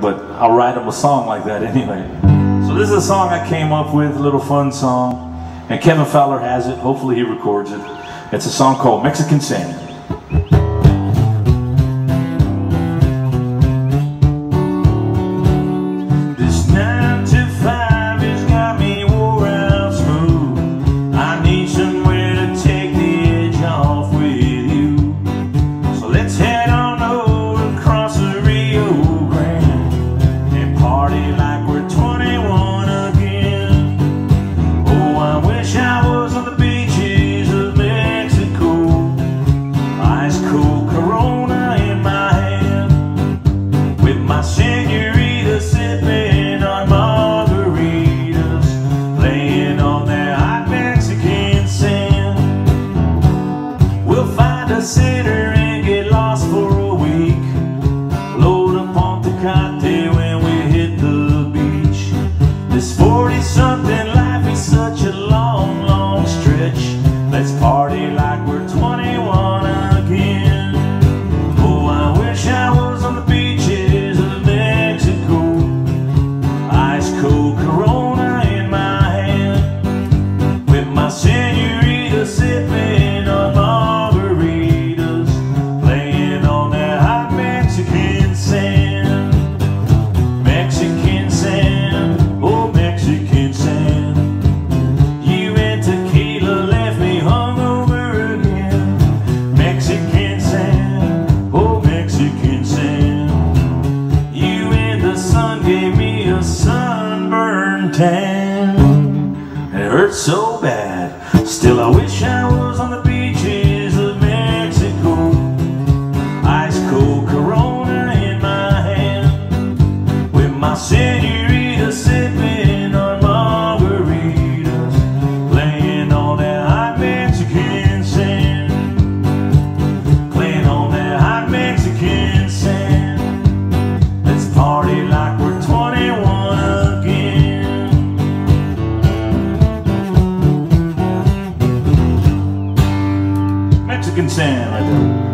but I'll write them a song like that anyway. So this is a song I came up with, a little fun song, and Kevin Fowler has it. Hopefully he records it. It's a song called Mexican Sand. consider tan. It hurts so bad. Still, I wish I was on the beaches of Mexico. Ice cold Corona in my hand, with my senorita sipping Mexican sand.